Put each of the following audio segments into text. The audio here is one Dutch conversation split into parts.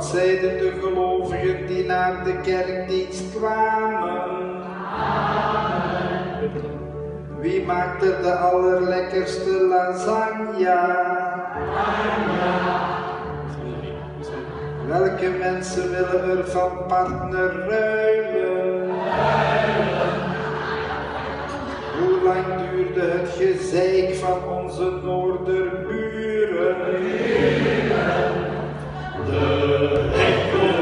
Wat zeiden de gelovigen die naar de kerkdienst kwamen? Wie maakte de allerlekkerste lasagne? Welke mensen willen er van partner ruilen? Hoe lang duurde het gezeik van onze noorderburen? The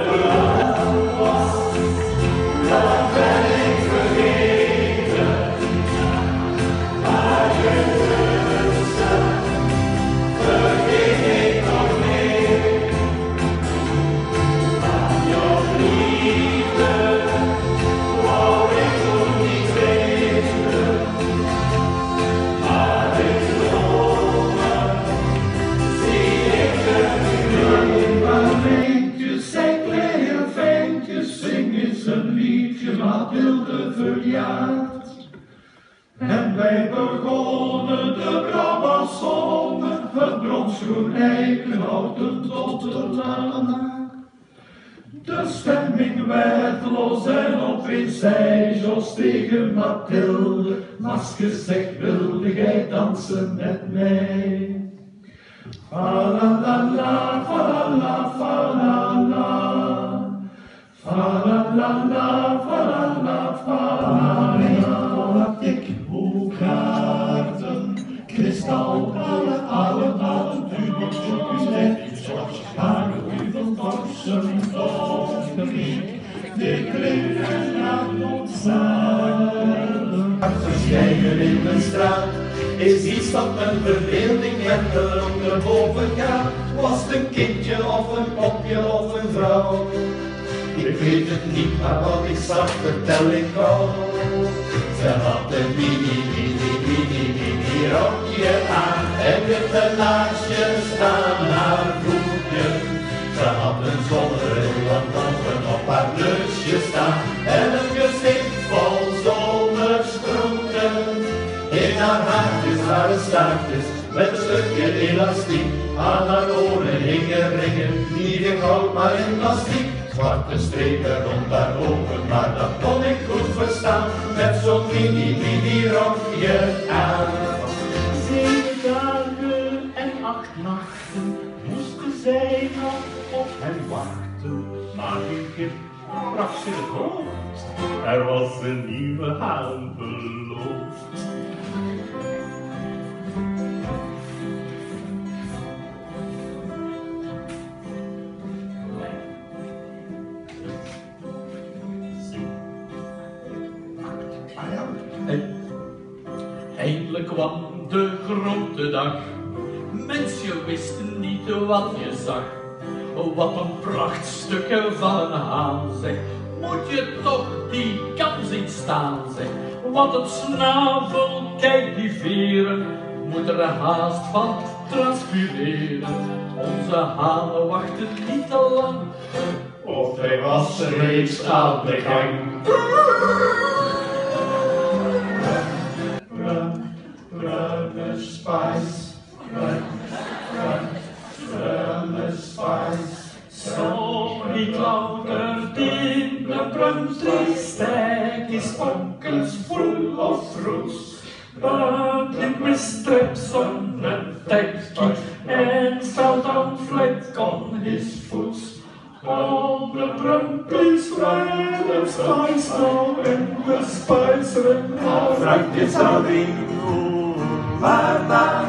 wij begonnen de Brabantsonnen, het bronsgroen eikenhouten tot de laan. De stemming werd los en opeens zei Jos tegen Mathilde, Maskes zegt wilde jij dansen met mij? Fa la la la, fa la la, fa la la. Fa la la la, fa la la, haar u van torsen, dochtering. De kleuren aan ons zaden. Verschijnen in de straat is iets dat mijn verbeelding met de boven gaat. Was het een kindje of een popje of een vrouw? Ik weet het niet, maar wat ik zag vertel ik al. Ze had een mini, mini, mini, mini rokje aan en witte laarsjes aan haar. Elastiek. Aan haar oren hingen ringen, niet in goud maar in plastiek. Zwarte strepen rond haar ogen, maar dat kon ik goed verstaan. Met zo'n mini, mini rokje aan. Zeven dagen en acht nachten moesten zij nog op hem wachten. Maar hun kind bracht ze het hoofd. Er was een nieuwe haan beloofd. Eindelijk kwam de grote dag. Mensen wisten niet wat je zag. Wat een prachtstukken van een haan, zeg. Moet je toch die kans zien staan, zeg. Wat een snavel, kijk die veren. Moet er haast van transpireren. Onze hanen wachten niet te lang. Of hij was reeds aan de gang. from the spice, run, run from the spice. Sommig lauder dimmer brunst is stack is pockels full of fruits. But with strips on the tacky and fell down flat on his foot. All the brumpies ran and spice now and the spice ran now. Frank is maar na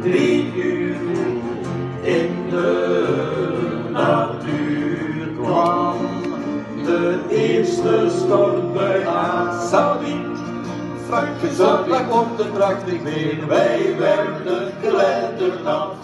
drie uur in de natuur kwam de eerste stortbui aan. Saudi, Frank is op, daar komt een prachtig weer, wij werden kletternat.